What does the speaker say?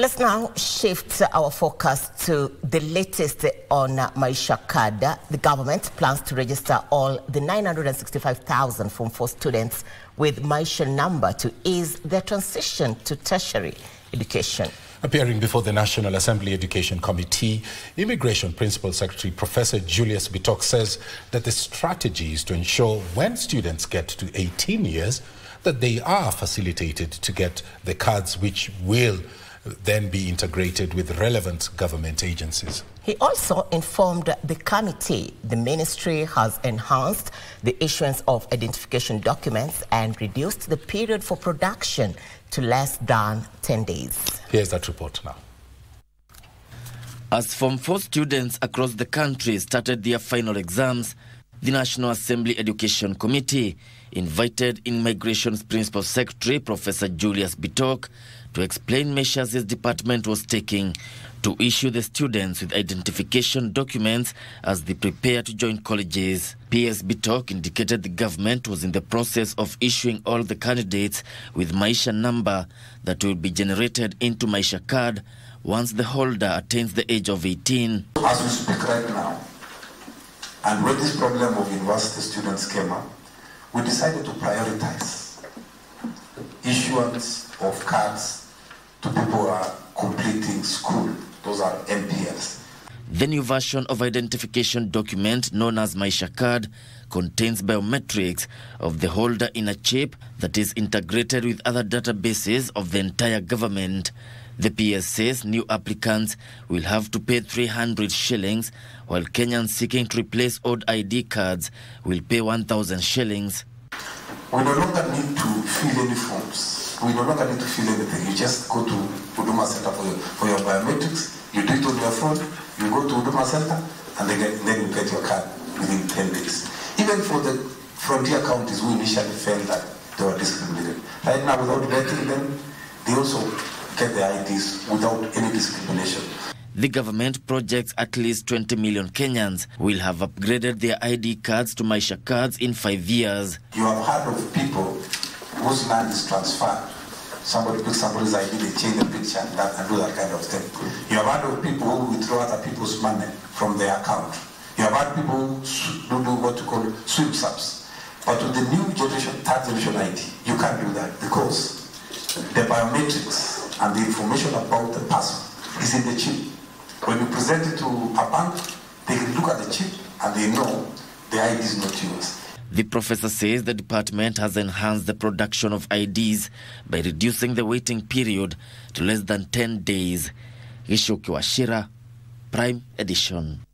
Let's now shift our focus to the latest on Maisha Card. The government plans to register all the 965,000 Form 4 students with Maisha number to ease their transition to tertiary education. Appearing before the National Assembly Education Committee, Immigration Principal Secretary Professor Julius Bitok says that the strategy is to ensure when students get to 18 years that they are facilitated to get the cards which will then be integrated with relevant government agencies. He also informed the committee the ministry has enhanced the issuance of identification documents and reduced the period for production to less than 10 days. Here's that report now. As Form 4 students across the country started their final exams, the National Assembly Education Committee invited Immigration's Principal Secretary, Professor Julius Bitok, to explain measures his department was taking to issue the students with identification documents as they prepare to join colleges. PS Bitok indicated the government was in the process of issuing all the candidates with Maisha number that will be generated into Maisha card once the holder attains the age of 18. As we speak right now, and when this problem of university students came up, we decided to prioritize issuance of cards to people who are completing school. Those are NPLs. The new version of identification document known as Maisha Card contains biometrics of the holder in a chip that is integrated with other databases of the entire government. The PS says new applicants will have to pay 300 shillings, while Kenyans seeking to replace old ID cards will pay 1,000 shillings. We no longer need to fill any forms. We no longer need to fill anything. You just go to Huduma Center for your, for your biometrics. You do it on your phone. You go to Huduma Center, and then, then you get your card within 10 days. Even for the frontier counties who initially felt that they were discriminated. Right now, without vetting them, they also get their IDs without any discrimination. The government projects at least 20 million Kenyans will have upgraded their ID cards to Maisha cards in five years. You have heard of people whose land is transferred. Somebody picks somebody's ID, they change the picture and, that, and do that kind of thing. You have heard of people who withdraw other people's money from their account. You have heard people who do what you call sweep subs. But with the new generation, third generation ID, you can't do that because the biometrics and the information about the person is in the chip. When you present it to a bank, they can look at the chip and they know the ID is not yours. The professor says the department has enhanced the production of IDs by reducing the waiting period to less than 10 days. Ishoki Washira, Prime Edition.